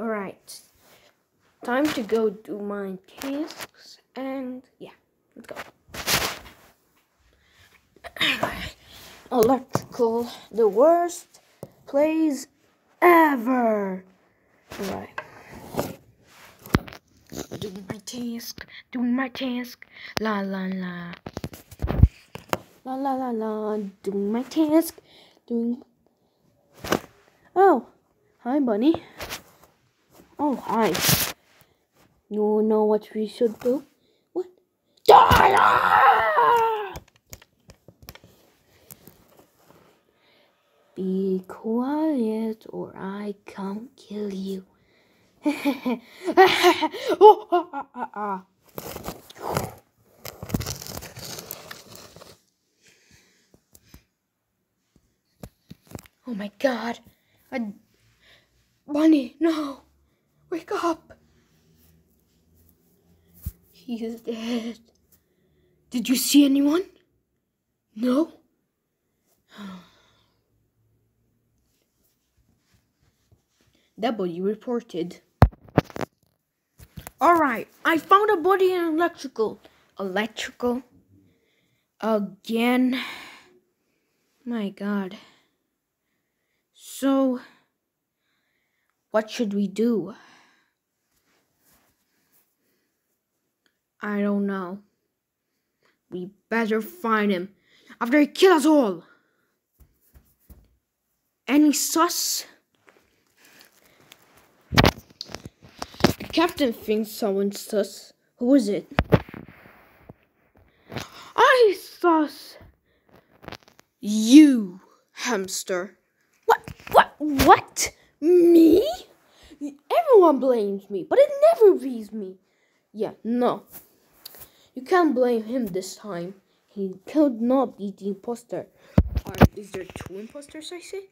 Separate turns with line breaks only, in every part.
Alright. Time to go do my tasks and yeah, let's go. Electrical, the worst place ever. Right. Doing my task, doing my task, la la la. La la la la, doing my task, doing. Oh, hi, bunny. Oh, hi. You know what we should do? What? Die! Be quiet or I come kill you. oh, my god. A bunny, no. Wake up. He is dead. Did you see anyone? No? That body reported. Alright, I found a body in electrical. Electrical? Again? My god. So, what should we do? I don't know. We better find him after he kills us all. Any sus? The captain thinks someone's sus. Who is it? I sus. You, hamster. What? What? What? Me? Everyone blames me, but it never bees me. Yeah, no. You can't blame him this time. He could not be the imposter. Are, is there two imposters, I say?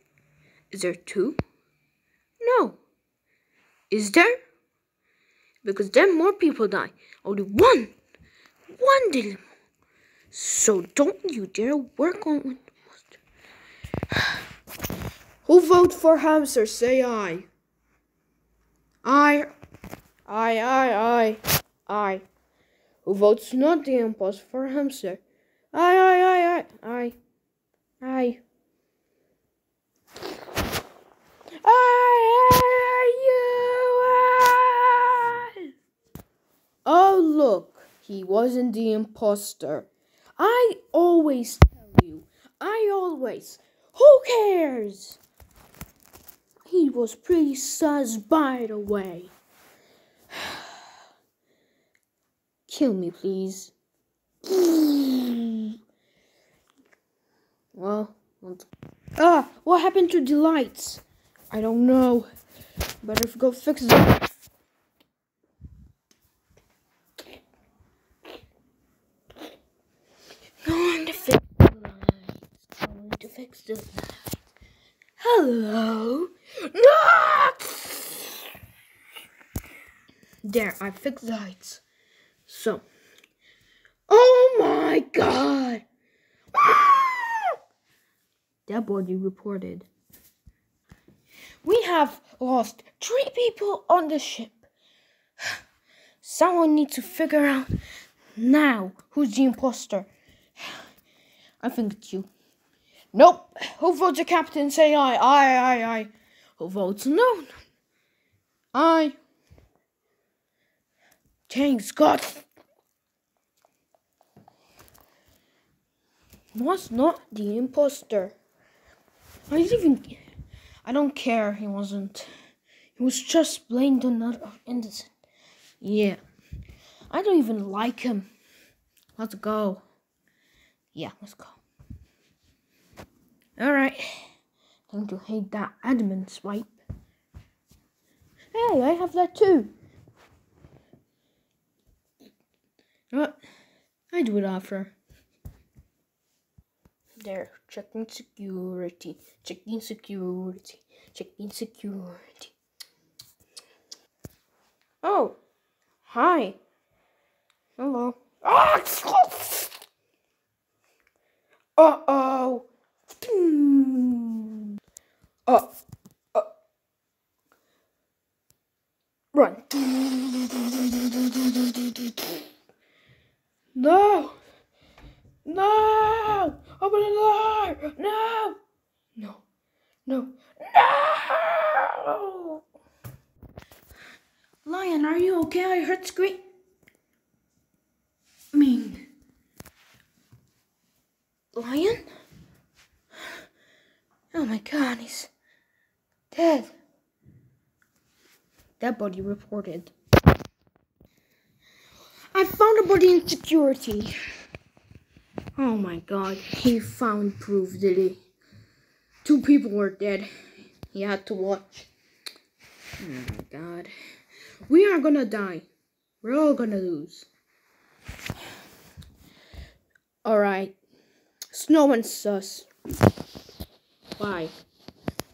Is there two? No. Is there? Because then more people die. Only one. One did So don't you dare work on imposter. Who vote for hamster? Say. Aye. Aye, aye, aye. Aye. Who votes not the imposter for hamster? Aye, aye, aye, aye. Aye. Aye. Oh, look, he wasn't the imposter. I always tell you, I always. Who cares? He was pretty sus, by the way. Kill me, please. well, ah, what happened to the lights? I don't know. Better go fix them. Going to fix the lights. Going to fix the lights. Hello. No! There, I fixed the lights. So. Oh my god! Ah! That body reported. We have lost three people on the ship. Someone needs to figure out now who's the imposter. I think it's you. Nope. Who votes the captain? Say aye. Aye, aye, aye. Who votes no? Aye. Thanks God. Was not the imposter. I even. I don't care. He wasn't. He was just on not innocent. Yeah. I don't even like him. Let's go. Yeah, let's go. Alright. Time to hate that admin swipe. Hey, I have that too. What? I do it after. There, checking security, checking security, checking security. Oh, hi. Hello. Ah! Uh oh. Uh. Run. No! No! Open the door! No! No. No. No! Lion, are you okay? I heard scream. Mean. Lion? Oh my god, he's dead. That body reported. I found a body in security. Oh my god, he found proof, did he? Two people were dead. He had to watch. Oh my god. We are gonna die. We're all gonna lose. Alright. Snowman sus. Bye.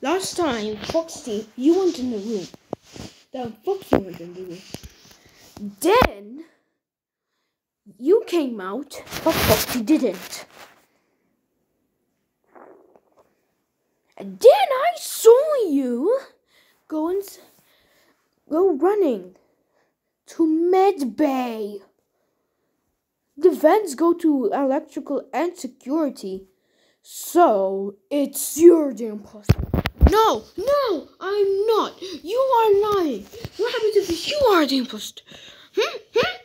Last time, Foxy, you went in the room. Then Foxy went in the room. Then you came out, but Foxy didn't. And then I saw you go and go running to Med Bay. The vents go to electrical and security. So it's you're the imposter. No, no, I'm not. You are lying. What happens if you are the imposter? Hmm? Hmm?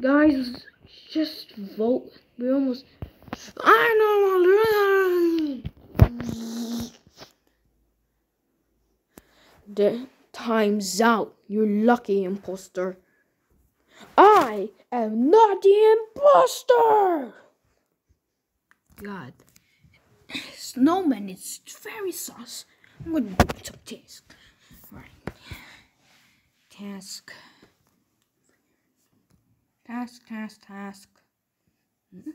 Guys, just vote. We almost. I know. my The time's out. You lucky imposter. I am not the imposter. God. Snowman is very sauce. I'm gonna do some task. Right. Task. Task, task, task. Hmm?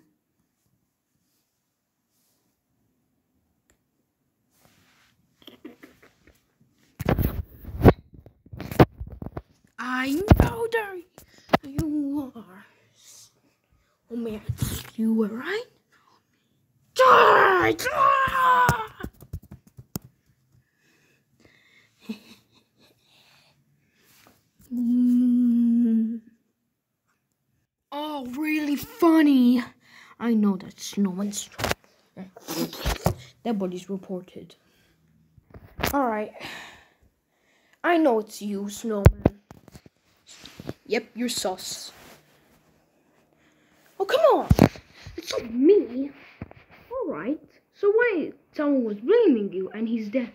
I know there you are. Oh man, you were right. Die! oh, really funny. I know that snowman's truck. that body's reported. Alright. I know it's you, snowman. Yep, you're sus. Oh, come on! It's not me. Alright. So why someone was blaming you and he's dead?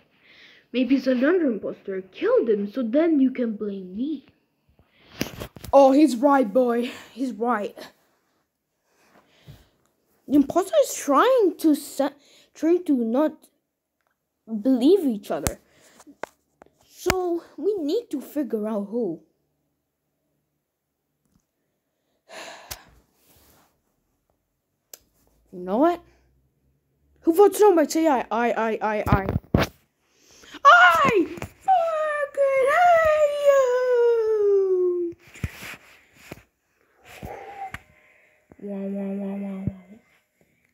Maybe it's another imposter killed him, so then you can blame me. Oh, he's right, boy. He's right. The imposter is trying to trying to not believe each other. So we need to figure out who. You know what? Who votes no? Say I, I, I, I. I fucking hate you. Wow, wow, wow, wow, wow.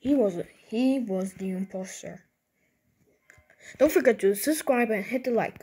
He was, he was the imposter. Don't forget to subscribe and hit the like.